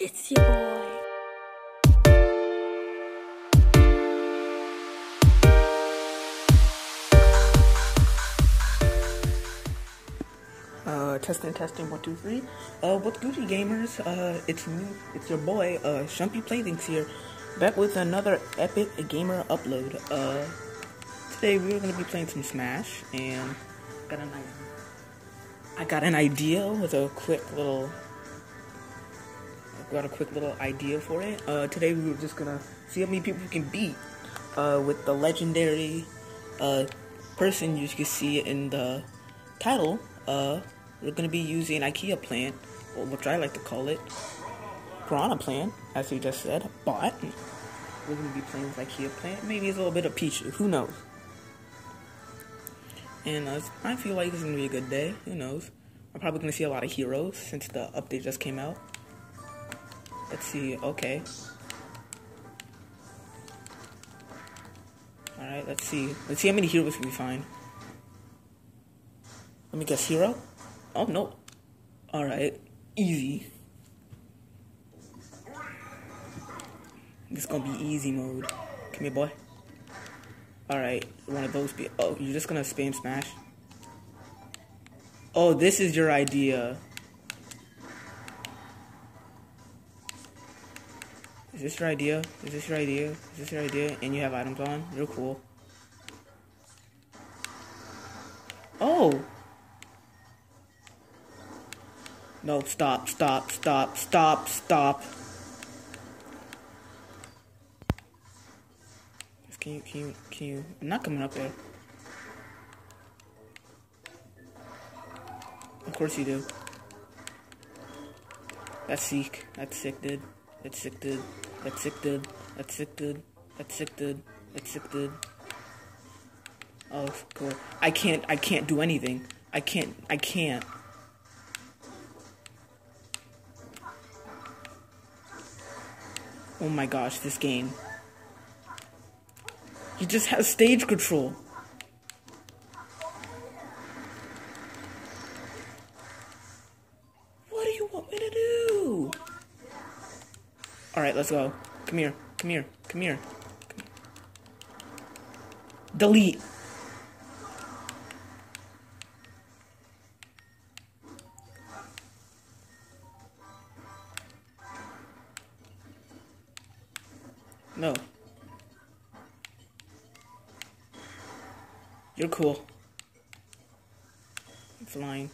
It's your boy. Uh, testing, testing, one, two, three. Uh, what's Gucci gamers? Uh, it's me, it's your boy, uh, Shumpy Playthings here, back with another epic gamer upload. Uh, today we're gonna be playing some Smash, and got an. I got an idea with a quick little, got a quick little idea for it. Uh, today we were just gonna see how many people we can beat, uh, with the legendary, uh, person you can see in the title, uh, we're to be using IKEA plant, or which I like to call it Piranha plant, as we just said, but we're to be playing with IKEA plant. Maybe it's a little bit of Pichu, who knows? And uh, I feel like it's to be a good day, who knows? I'm probably to see a lot of heroes since the update just came out. Let's see, okay. Alright, let's see. Let's see how many heroes can we find. Let me guess, hero? Oh, no. Alright, easy. This is gonna be easy mode. Come here, boy. Alright, one of those be- Oh, you're just gonna spam smash? Oh, this is your idea. Is this your idea? Is this your idea? Is this your idea? And you have items on? You're cool. Oh! No, stop, stop, stop, stop, stop. Can you, can you, can you? I'm not coming up there. Of course you do. That's sick. That's sick, dude. That's sick, dude. That's sick, dude. That's sick, dude. That's sick, dude. That's sick, dude. Oh, cool. I can't, I can't do anything. I can't, I can't. Oh my gosh, this game. He just has stage control. What do you want me to do? Alright, let's go. Come here. Come here. Come here. Delete. No. You're cool. I'm flying.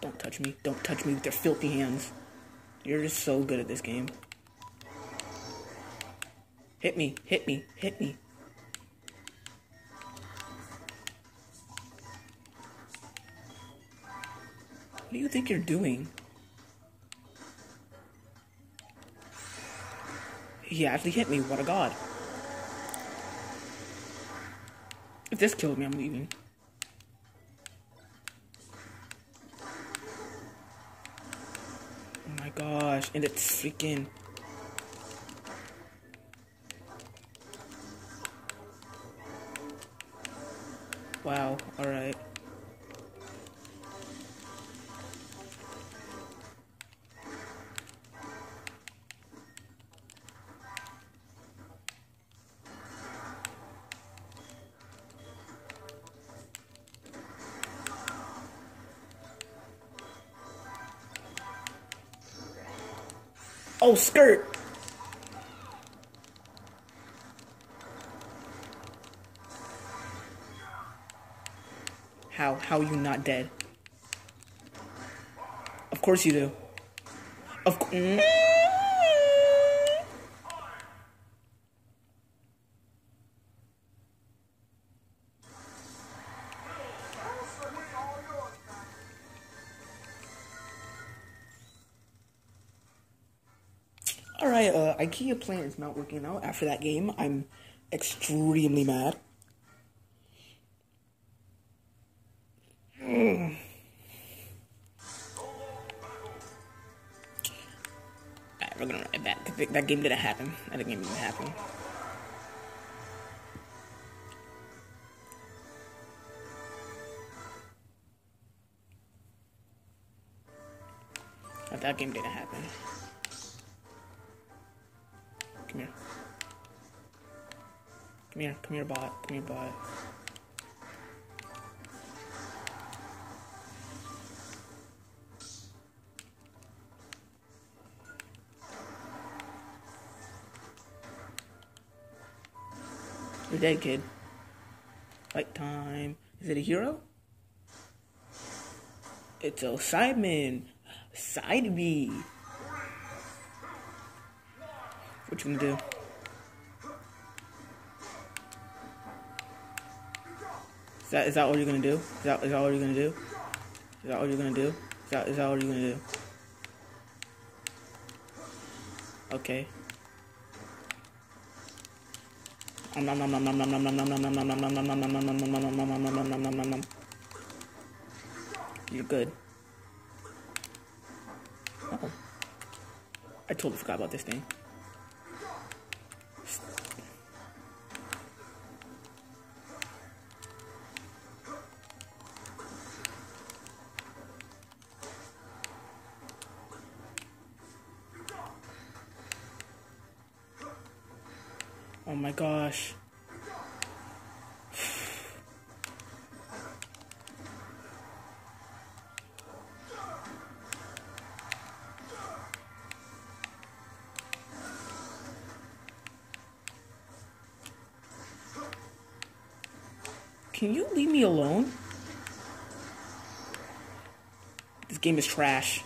Don't touch me. Don't touch me with your filthy hands. You're just so good at this game. Hit me. Hit me. Hit me. What do you think you're doing? He actually hit me. What a god. If this killed me, I'm leaving. Gosh. And it's freaking. Wow. Alright. Oh, skirt. How? How are you not dead? Of course you do. Of course. Mm. Alright, uh, IKEA plan is not working out after that game. I'm extremely mad. Alright, we're gonna write that. That game didn't happen. That game didn't happen. That game didn't happen. Come here, come here, bot. Come here, bot. You're dead, kid. Fight time. Is it a hero? It's a Simon. Side B. What you gonna do? That is that all you're gonna do? Is that is that all you're gonna do? Is that all you're gonna do? Is that is that all you're gonna do? Okay. You're good. Oh. I totally forgot about this thing. Can you leave me alone? This game is trash.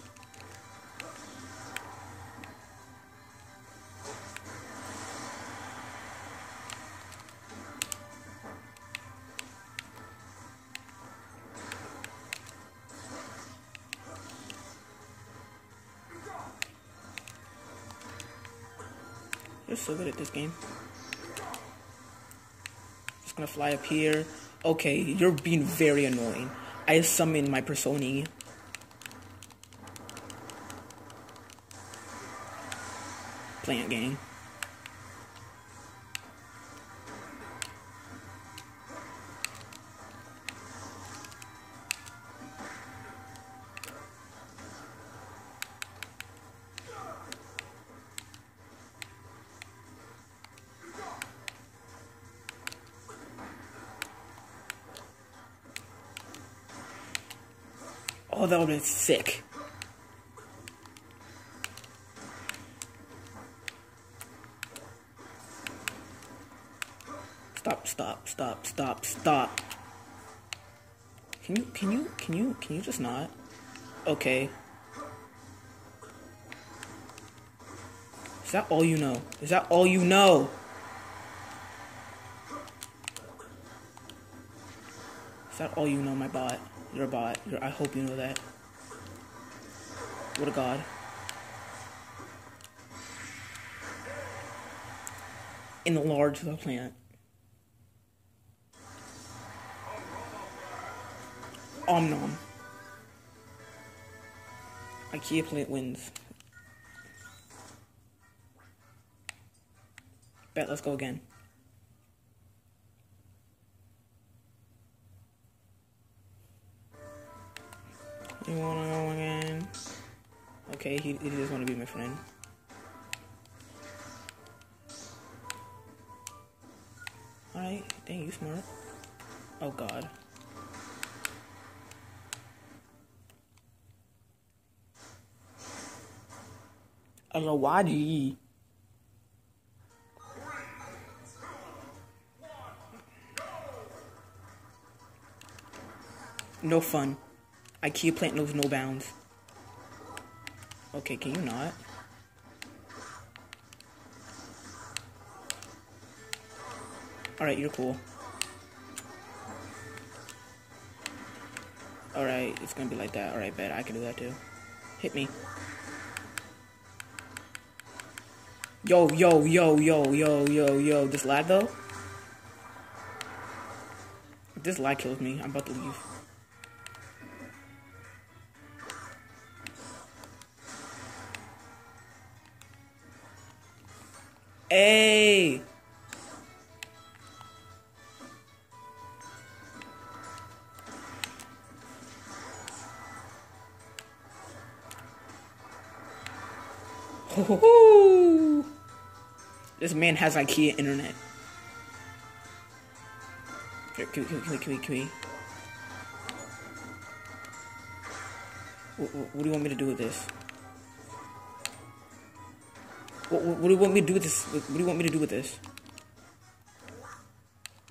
You're so good at this game. Just gonna fly up here. Okay, you're being very annoying. I summon my Personi. Plant game. Oh, that would been sick. Stop, stop, stop, stop, stop. Can you, can you, can you, can you just not? Okay. Is that all you know? Is that all you know? Is that all you know, my bot? You're a bot. You're, I hope you know that. What a god. Enlarge the large of the plant. Om. IKEA plant wins. Bet, let's go again. You wanna go again? Okay, he, he just wanna be my friend. Alright, dang, you smart. Oh god. Alawaji. No fun. IKEA plant knows no bounds. Okay, can you not? Alright, you're cool. Alright, it's gonna be like that. Alright, bet I can do that too. Hit me. Yo, yo, yo, yo, yo, yo, yo. This lag though? This lag kills me, I'm about to leave. Hey! Oh, this man has IKEA internet. Here, can we, can we, can we, can we? What, what do you want me to do with this? What, what, do you want me to do with this? What do you want me to do with this?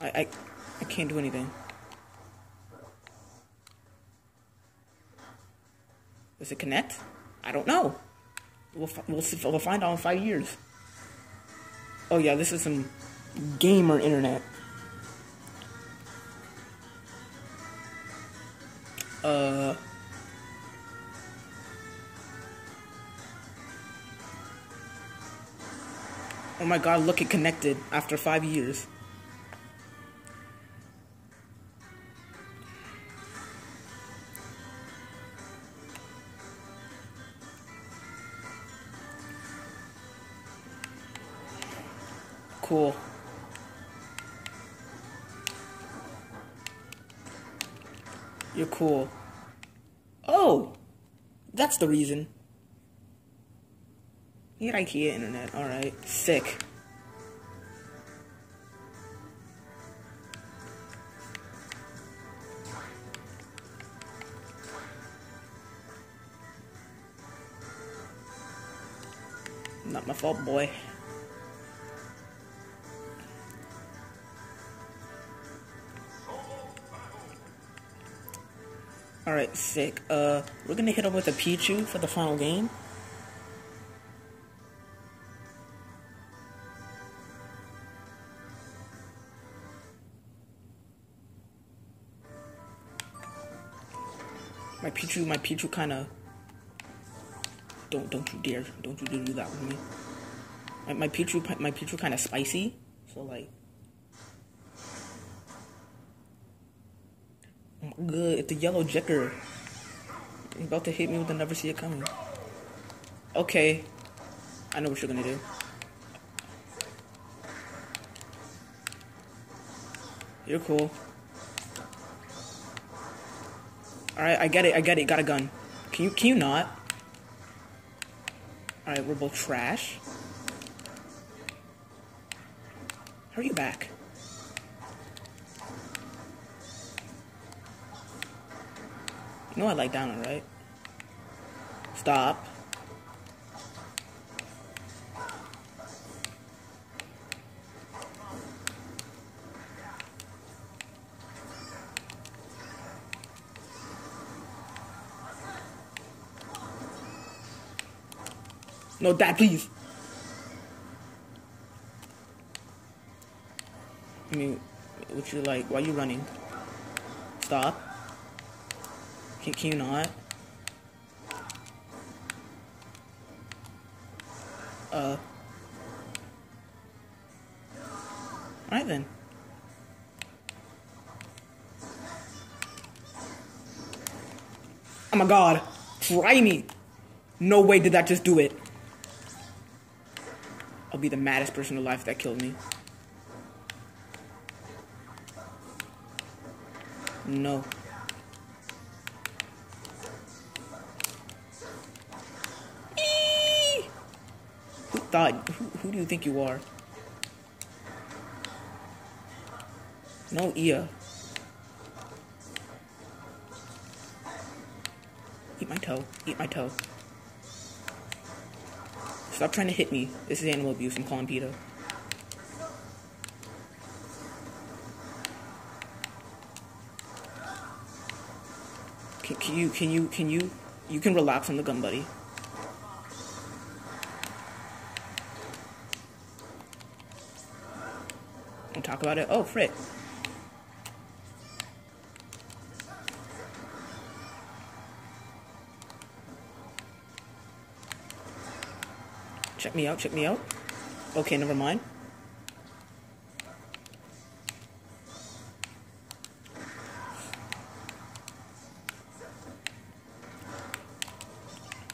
I, I, I can't do anything. Does it connect? I don't know. We'll, we'll, we'll find out in five years. Oh yeah, this is some gamer internet. Uh... Oh my god, look, it connected after five years. Cool. You're cool. Oh! That's the reason. You IKEA internet, alright. Sick. Not my fault, boy. Alright, sick. Uh, we're gonna hit him with a Pichu for the final game. My Pichu, my Pichu kind of. Don't don't you dare! Don't you dare do that with me. My, my Pichu, my Pichu kind of spicy, so like. Oh god! It's a yellow Jicker. He's about to hit me with the never see it coming. Okay, I know what you're gonna do. You're cool. Alright, I get it, I get it, got a gun. Can you, can you not? Alright, we're both trash. How are you back? You know I like down, right? Stop. No, dad, please. I mean, what you like? Why are you running? Stop. Can, can you not? Uh. Alright then. Oh my god. Try me. No way did that just do it. I'll be the maddest person alive that killed me. No. Eee! Who thought? Who, who do you think you are? No ear. Eat my toe. Eat my toe. Stop trying to hit me. This is animal abuse. I'm calling PETA. Can, can you, can you, can you, you can relax on the gun, buddy. Don't talk about it. Oh, frick. Check me out, check me out. Okay, never mind.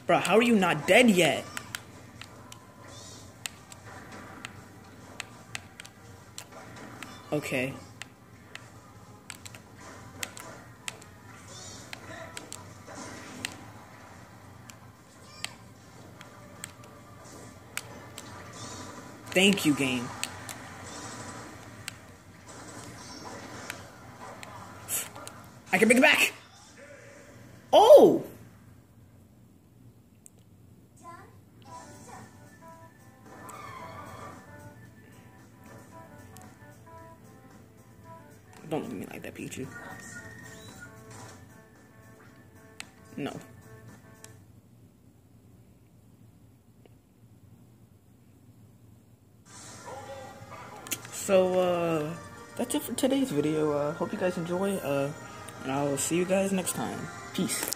Bro, how are you not dead yet? Okay. Thank you, game. I can bring it back. Oh! Don't look at me like that, Pichu. No. So, uh, that's it for today's video. Uh, hope you guys enjoy, uh, and I'll see you guys next time. Peace.